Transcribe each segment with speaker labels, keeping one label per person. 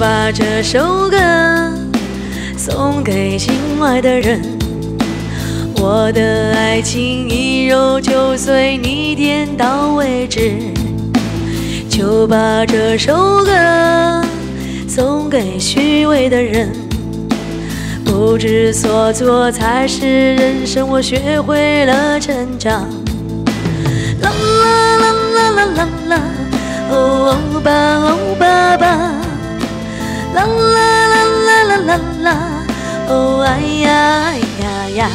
Speaker 1: 把这首歌送给心爱的人，我的爱情一揉就碎，你点到为止。就把这首歌送给虚伪的人，不知所措才是人生，我学会了成长。啦啦啦啦啦啦啦，哦巴哦巴巴。啦啦啦啦啦啦啦！哦，哎呀呀呀！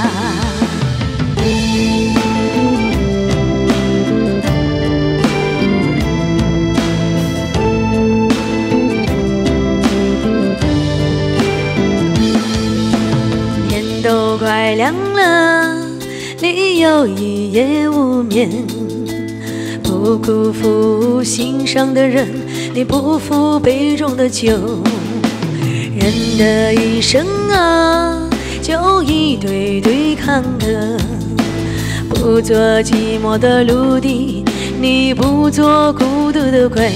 Speaker 1: 天都快亮了，你又一夜无眠。不辜负心上的人，你不负杯中的酒。人的一生啊，就一堆堆坎坷。不做寂寞的奴隶，你不做孤独的鬼。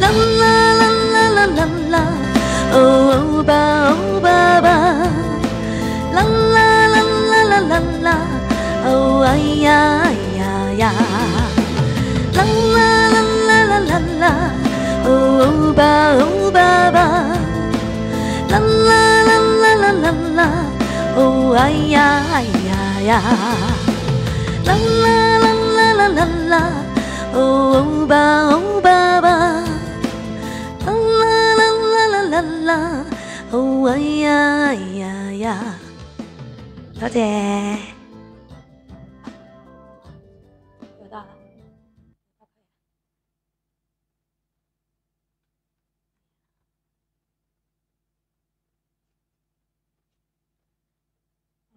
Speaker 1: 啦啦啦啦啦啦啦，哦哦巴哦巴巴。啦啦啦啦啦啦啦，欧哎呀呀呀。啦啦啦啦啦啦啦，欧巴欧巴巴。啦啦啦啦啦啦啦，哦哎呀哎呀呀！啦啦啦啦啦啦啦，哦吧哦吧吧！啦啦啦啦啦啦啦，哦哎呀哎呀呀！老姐。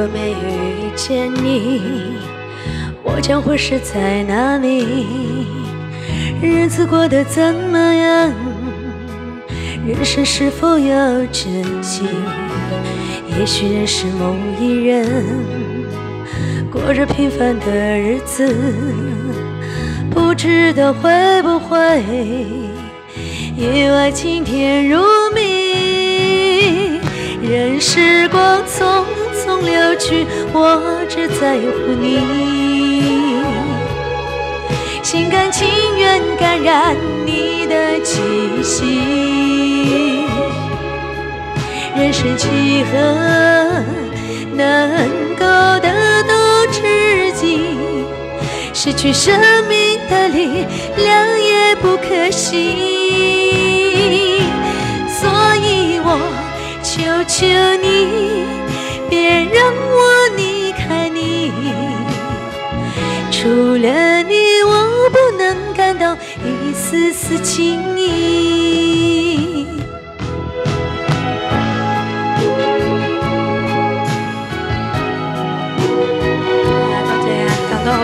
Speaker 1: 如果没有遇见你，我将会是在哪里？日子过得怎么样？人生是否要珍惜？也许认识某一人，过着平凡的日子，不知道会不会意外晴天如蜜，任时光匆匆。流去，我只在乎你，心甘情愿感染你的气息。人生几何能够得到知己？失去生命的力量也不可惜。所以我求求你。别让我离开你，除了你，我不能感到一丝丝情意。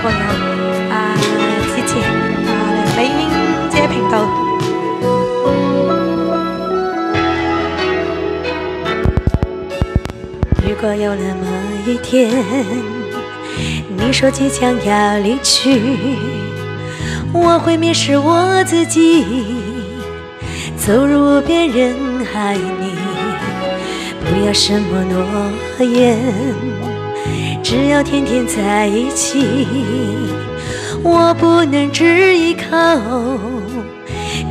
Speaker 1: 感好如果有那么一天，你说即将要离去，我会迷失我自己，走入无边人海里。不要什么诺言，只要天天在一起。我不能只依靠，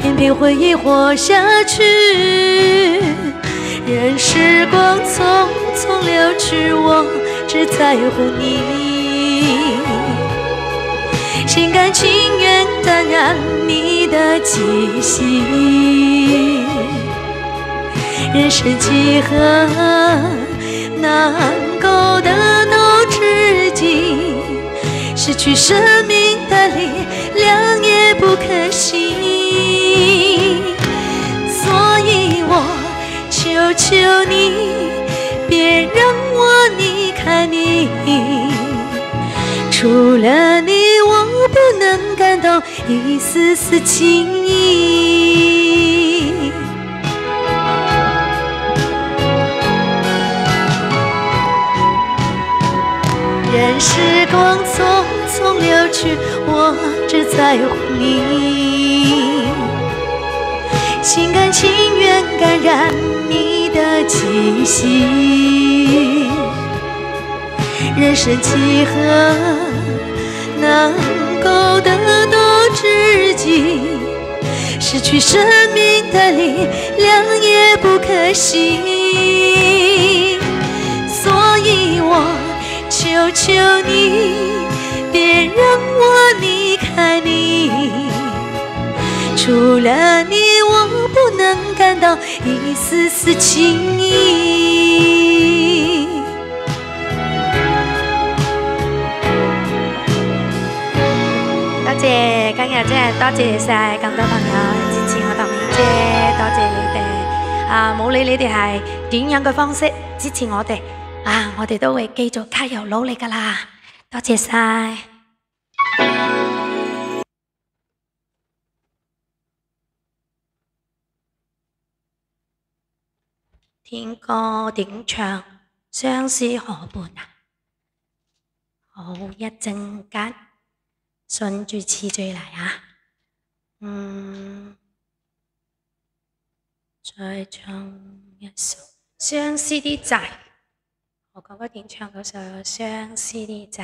Speaker 1: 偏偏回忆活下去。任时光匆匆流去，我只在乎你，心甘情愿感染你的气息。人生几何能够得到知己？失去生命的力量也不可惜。求求你，别让我离开你。除了你，我不能感到一丝丝情意。任时光匆匆流去，我只在乎你。心甘情愿。能感染你的气息，人生几何能够得到知己，失去生命的力量也不可惜。所以我求求你，别让我离开你。除了你，我不能感到一丝丝情意。多谢，今日真系多谢晒咁多朋友支持我同美姐，多谢你哋。啊，冇理你哋系点样嘅方式支持我哋，啊，我哋都会继续加油努力噶啦。多谢晒。天歌点唱，相思何伴啊？好一阵间，顺住次序嚟啊。嗯，再唱一首《相思的债》，我讲嗰点唱嗰首《相思的债》。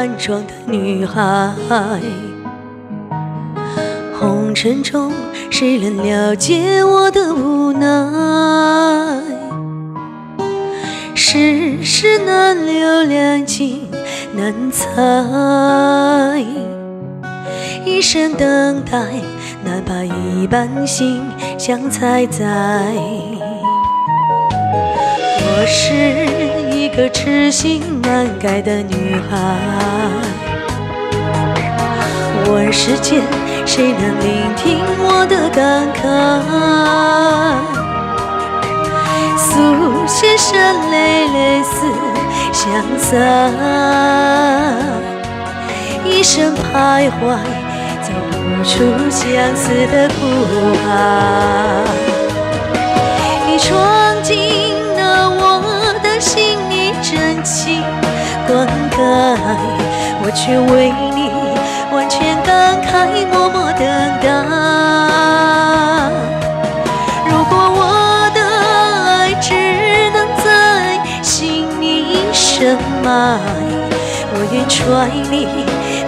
Speaker 1: 淡妆的女孩，红尘中谁能了解我的无奈？世事难料，两情难猜，一生等待，哪怕一半心相猜在。我是。一个痴心难改的女孩，问世间谁能聆听我的感慨？素弦声泪泪似相思，一生徘徊走不出相思的苦海。我却为你万千感慨，默默等待。如果我的爱只能在心里深埋，我愿揣你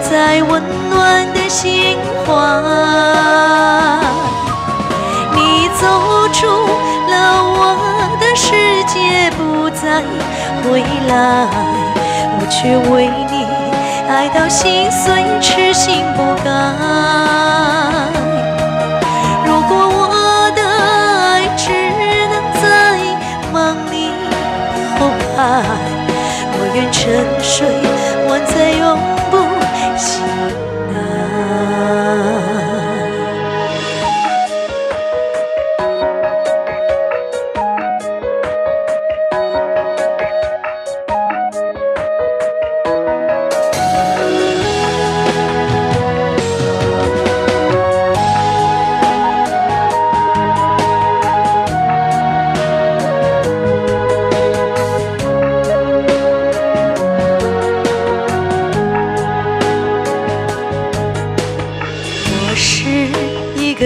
Speaker 1: 在温暖的心怀。你走出了我的世界，不再回来，我却为你。爱到心碎，痴心不改。如果我的爱只能在梦里澎湃，我愿沉睡万载，永不醒。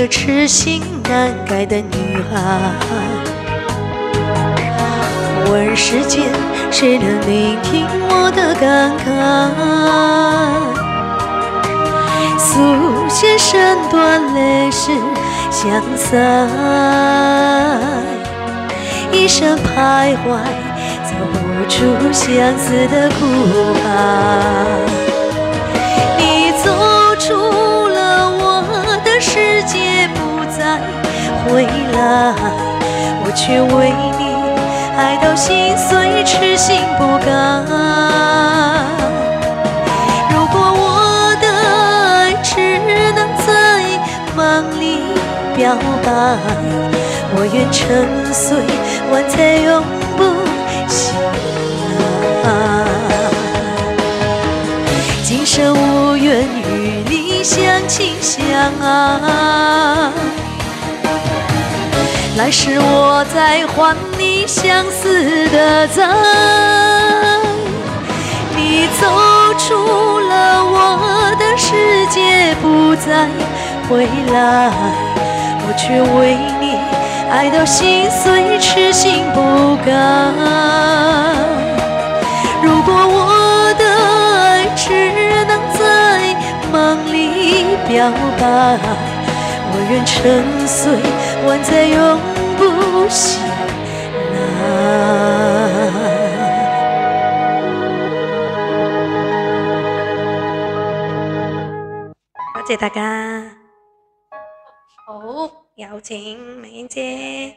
Speaker 1: 痴心难改的女孩，问世间谁能聆听我的感慨？素弦声断泪湿相思，一生徘徊，走不出相思的苦海。未来，我却为你爱到心碎，痴心不改。如果我的爱只能在梦里表白，我愿沉睡万载永不醒来。今生无缘与你相亲相爱。还是我在还你相思的债，你走出了我的世界，不再回来，我却为你爱到心碎，痴心不改。如果我的爱只能在梦里表白，我愿沉醉万载。多谢大家，好有请美英姐。